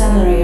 salary